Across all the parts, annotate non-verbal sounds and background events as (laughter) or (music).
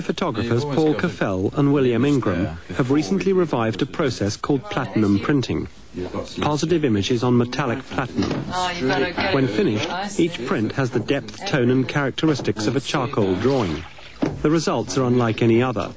Photographers Paul Caffell and William Ingram have recently revived a process called platinum printing. Positive images on metallic platinum. When finished, each print has the depth, tone and characteristics of a charcoal drawing. The results are unlike any other.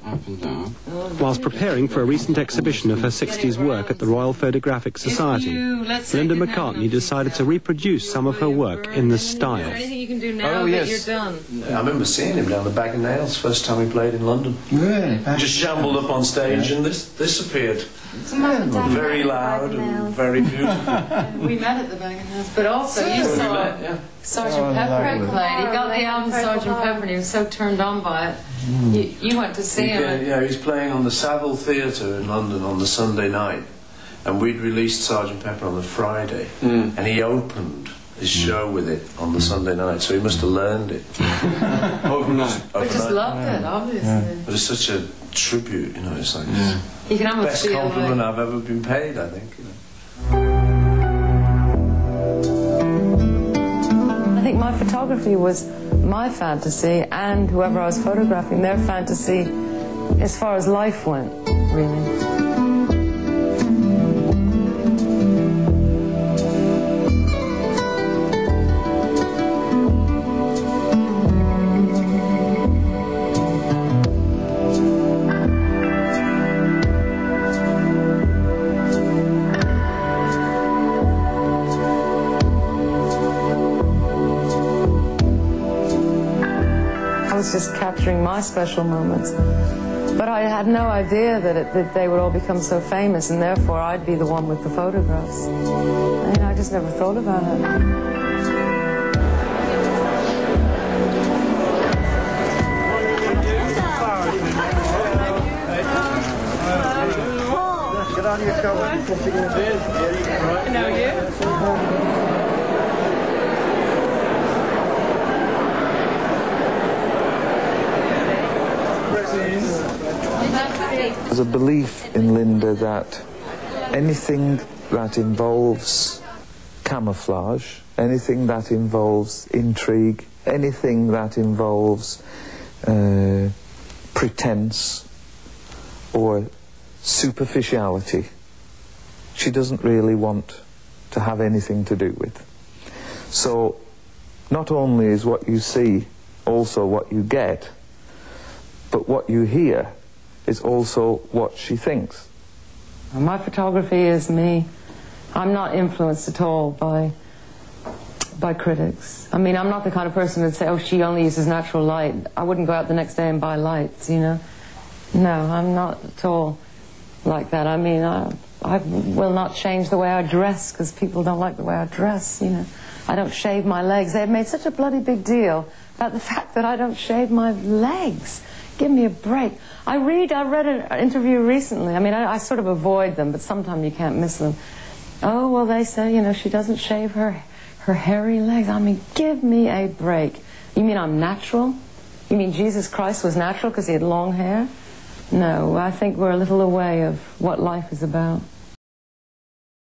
Whilst preparing for a recent exhibition of her 60s work at the Royal Photographic Society, Linda McCartney decided to reproduce some of her work in this style. Anything you can do now Oh, yes. you're done. I remember seeing him down the Bag of Nails first time he played in London. Really? Just shambled up on stage and this this appeared. Very loud and very (laughs) beautiful. We met at the Bag of Nails, but also you saw met, yeah. Sergeant Oh, Pepper lovely. played. He got the album Sergeant Pepper and he was so turned on by it. Hmm. You, you went to see He, him. uh, yeah, he was playing on the Savile Theatre in London on the Sunday night, and we'd released Sergeant Pepper on the Friday, hmm. and he opened his hmm. show with it on the Sunday night, so he must have learned it (laughs) (laughs) Overnight. We just overnight. loved it, obviously. But it's such a tribute, you know. It's like You can almost best feel compliment like, I've ever been paid. I think. You know. My photography was my fantasy and whoever I was photographing, their fantasy as far as life went, really. Was just capturing my special moments. But I had no idea that, it, that they would all become so famous, and therefore I'd be the one with the photographs. And I just never thought about it. There's a belief in Linda that anything that involves camouflage, anything that involves intrigue, anything that involves uh, pretense or superficiality, she doesn't really want to have anything to do with. So, not only is what you see also what you get, but what you hear is also what she thinks. My photography is me. I'm not influenced at all by by critics. I mean, I'm not the kind of person that'd say, "Oh, she only uses natural light." I wouldn't go out the next day and buy lights, you know. No, I'm not at all like that. I mean, I, I will not change the way I dress because people don't like the way I dress, you know. I don't shave my legs. They've made such a bloody big deal about the (laughs) fact that I don't shave my legs. Give me a break. I read, I read an interview recently. I mean, I, I sort of avoid them, but sometimes you can't miss them. Oh, well, they say, you know, she doesn't shave her, her hairy legs. I mean, give me a break. You mean I'm natural? You mean Jesus Christ was natural because he had long hair? No, I think we're a little away of what life is about.